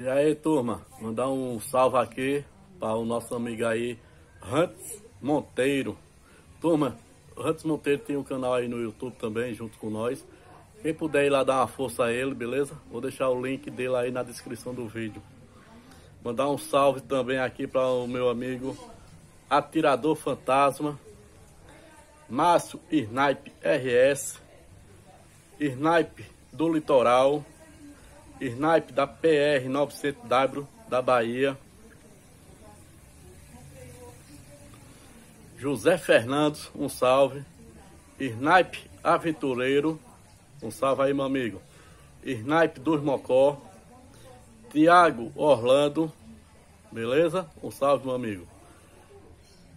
E aí, turma, mandar um salve aqui para o nosso amigo aí, Hans Monteiro. Turma, Hans Monteiro tem um canal aí no YouTube também, junto com nós. Quem puder ir lá dar uma força a ele, beleza? Vou deixar o link dele aí na descrição do vídeo. Mandar um salve também aqui para o meu amigo Atirador Fantasma, Márcio Snipe RS, Snipe do Litoral, Snipe da PR 900W da Bahia. José Fernandes, um salve. Snipe Aventureiro, um salve aí, meu amigo. Snipe dos Mocó. Tiago Orlando, beleza? Um salve, meu amigo.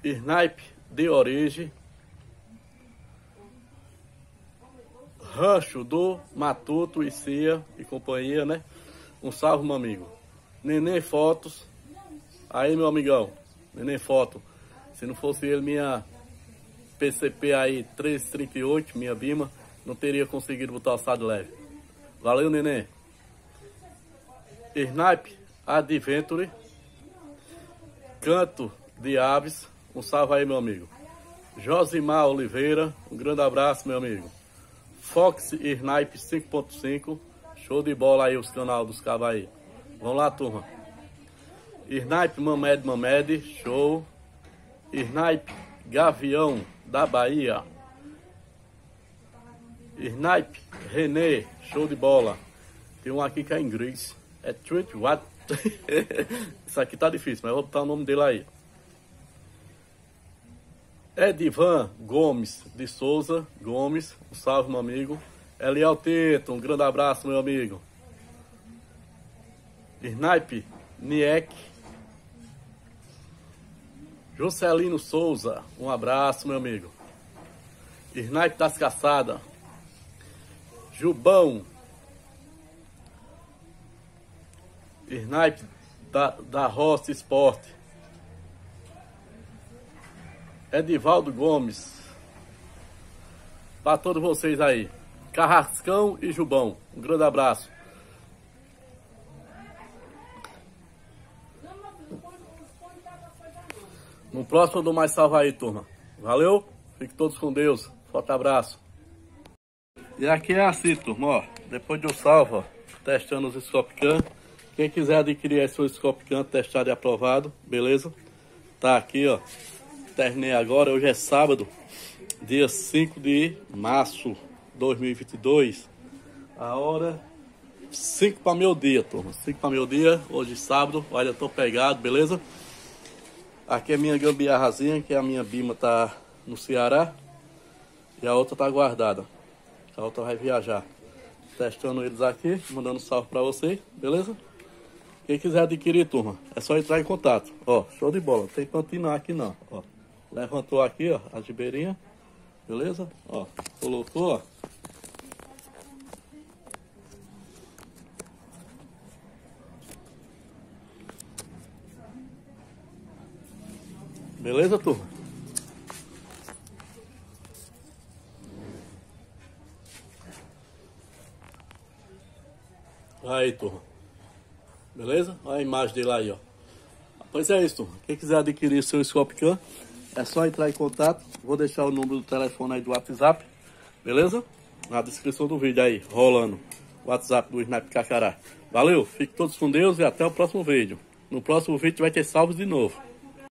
Snipe de origem. Rancho do Matuto e Cia e companhia, né? Um salve, meu amigo. Neném Fotos. Aí, meu amigão. Neném Foto. Se não fosse ele, minha PCP aí 338, minha Bima, não teria conseguido botar o assado leve. Valeu, neném. Snipe Adventure. Canto de Aves. Um salve aí, meu amigo. Josimar Oliveira. Um grande abraço, meu amigo. Fox Snipe 5.5. Show de bola aí os canal dos cabos aí. Vamos lá, turma. Snipe Mamed Mamed. Show. Snipe Gavião da Bahia. Snipe René. Show de bola. Tem um aqui que é inglês. É Treat What? Isso aqui tá difícil, mas eu vou botar o nome dele aí. Edivan Gomes de Souza Gomes, um salve meu amigo. Eliel Teto, um grande abraço meu amigo. Snipe Niek. Juscelino Souza, um abraço meu amigo. Snipe das Caçadas. Jubão. Snipe da, da Roça Esporte. Edivaldo Gomes. Para todos vocês aí. Carrascão e Jubão. Um grande abraço. No próximo dou mais salve aí, turma. Valeu? Fiquem todos com Deus. Forte abraço. E aqui é assim, turma, ó. Depois de eu salvo, ó, testando os Scopcan. Quem quiser adquirir seu Scopcan testado e aprovado, beleza? Tá aqui, ó. Terminei agora, hoje é sábado, dia 5 de março de 2022. A hora 5 para meu dia, turma. 5 para meu dia, hoje sábado, olha, tô pegado, beleza? Aqui é minha gambiarrazinha, que a minha bima tá no Ceará. E a outra tá guardada. A outra vai viajar. Testando eles aqui, mandando salve pra vocês, beleza? Quem quiser adquirir, turma, é só entrar em contato. Ó, show de bola. Não tem pantinar aqui não, ó. Levantou aqui, ó, a gibeirinha. Beleza? Ó, colocou, ó. Beleza, turma? Aí, turma. Beleza? Olha a imagem dele aí, ó. Pois é isso, turma. Quem quiser adquirir seu Scopcan, é só entrar em contato. Vou deixar o número do telefone aí do WhatsApp. Beleza? Na descrição do vídeo aí, rolando. WhatsApp do Snipe Cacará. Valeu, fiquem todos com Deus e até o próximo vídeo. No próximo vídeo vai ter salvos de novo.